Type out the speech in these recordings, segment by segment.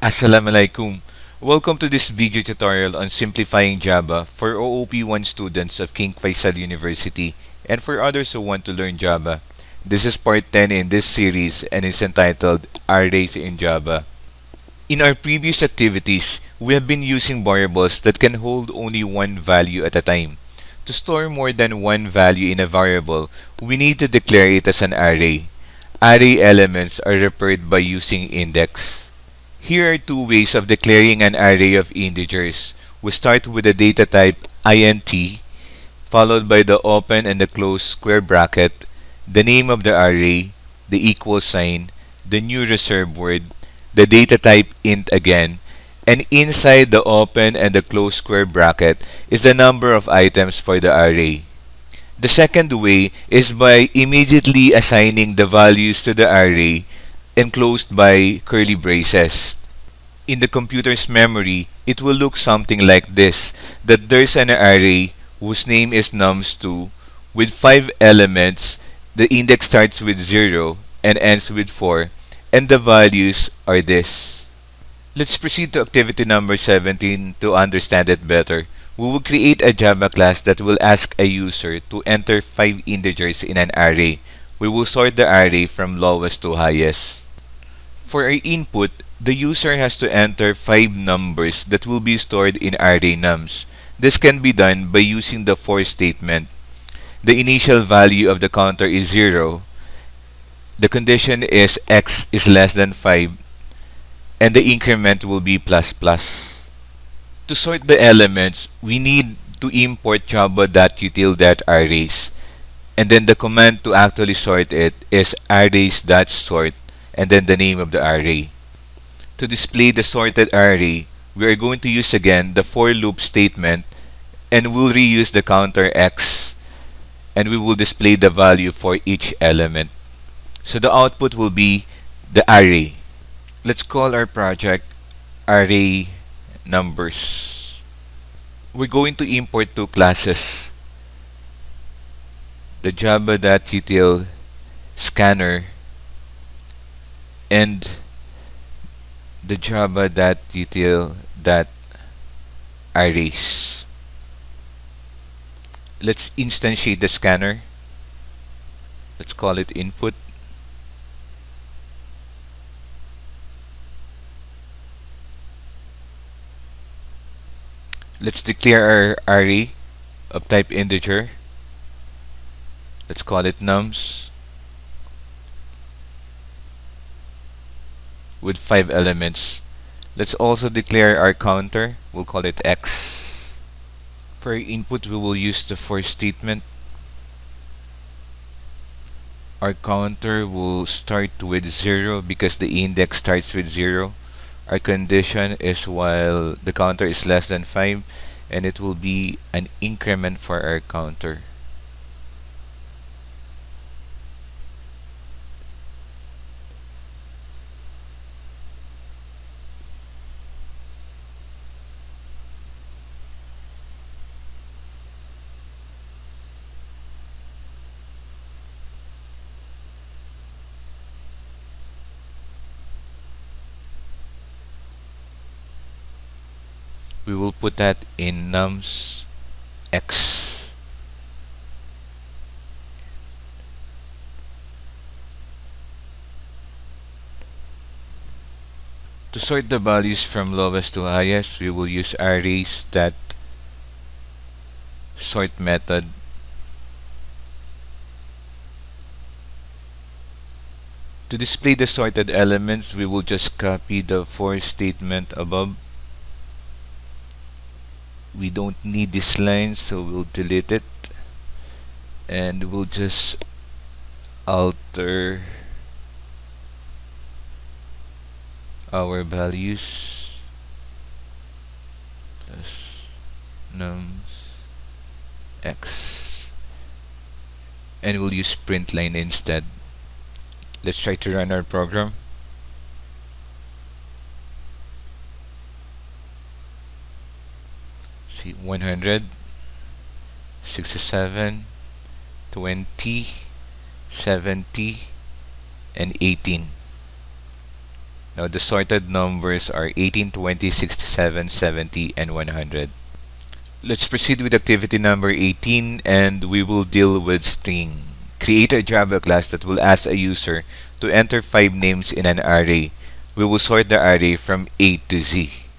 Assalamualaikum. Welcome to this video tutorial on simplifying Java for OOP1 students of King Faisal University and for others who want to learn Java. This is part 10 in this series and is entitled Arrays in Java. In our previous activities, we have been using variables that can hold only one value at a time. To store more than one value in a variable, we need to declare it as an array. Array elements are referred by using index. Here are two ways of declaring an array of integers. We start with the data type int, followed by the open and the close square bracket, the name of the array, the equal sign, the new reserve word, the data type int again, and inside the open and the close square bracket is the number of items for the array. The second way is by immediately assigning the values to the array enclosed by curly braces. In the computer's memory, it will look something like this, that there's an array whose name is nums2 with 5 elements, the index starts with 0 and ends with 4, and the values are this. Let's proceed to activity number 17 to understand it better. We will create a Java class that will ask a user to enter 5 integers in an array. We will sort the array from lowest to highest. For our input, the user has to enter 5 numbers that will be stored in array nums. This can be done by using the for statement. The initial value of the counter is 0. The condition is x is less than 5 and the increment will be plus plus. To sort the elements, we need to import java.util.arrays and then the command to actually sort it is arrays.sort and then the name of the array. To display the sorted array, we are going to use again the for loop statement and we'll reuse the counter x and we will display the value for each element. So the output will be the array. Let's call our project array numbers. We're going to import two classes. The java.util scanner and the java.util that arrays. Let's instantiate the scanner. Let's call it input. Let's declare our array of type integer. Let's call it nums. With 5 elements. Let's also declare our counter. We'll call it x. For input, we will use the for statement. Our counter will start with 0 because the index starts with 0. Our condition is while the counter is less than 5 and it will be an increment for our counter. We will put that in nums x. To sort the values from lowest to highest we will use arrays that sort method. To display the sorted elements, we will just copy the for statement above we don't need this line so we'll delete it. And we'll just alter our values plus nums x. And we'll use print line instead. Let's try to run our program 100 67 20 70 and 18 Now the sorted numbers are 18, 20, 67, 70, and 100. Let's proceed with activity number 18 and we will deal with string. Create a Java class that will ask a user to enter 5 names in an array. We will sort the array from A to Z.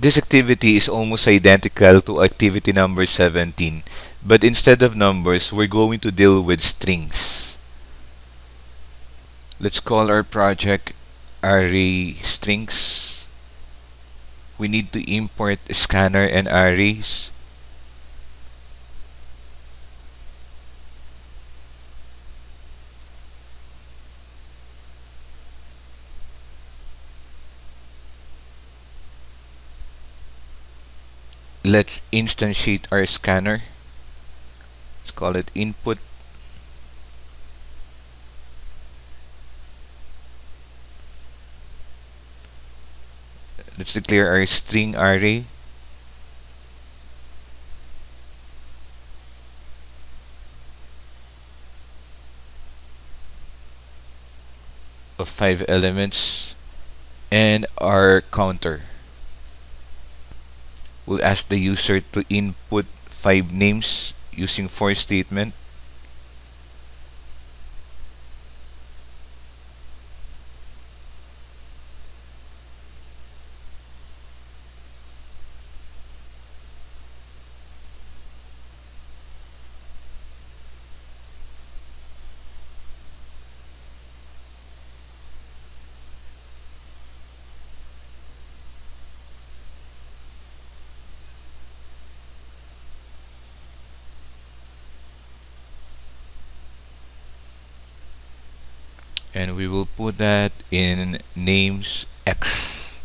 This activity is almost identical to activity number 17, but instead of numbers, we're going to deal with strings. Let's call our project array strings. We need to import scanner and arrays. Let's instantiate our scanner. Let's call it input. Let's declare our string array. Of five elements and our counter we'll ask the user to input five names using for statement and we will put that in names X.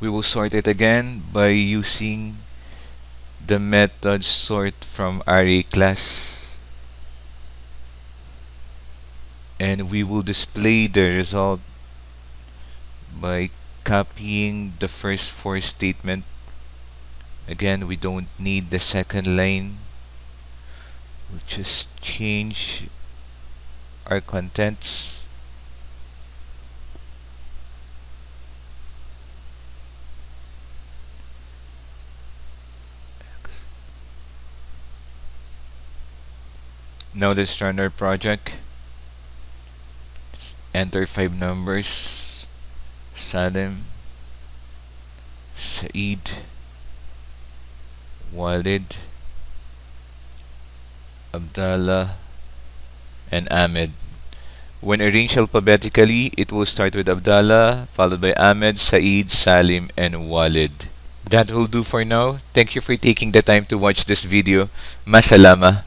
We will sort it again by using the method sort from array class. And we will display the result by copying the first for statement again we don't need the second lane. We'll just change our contents. Now run our project. Enter five numbers. Salim. Saeed Walid, Abdallah, and Ahmed. When arranged alphabetically, it will start with Abdallah, followed by Ahmed, Saeed, Salim, and Walid. That will do for now. Thank you for taking the time to watch this video. Masalama.